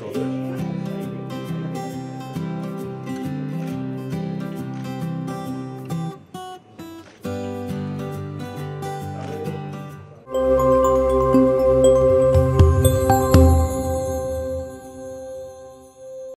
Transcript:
Okay.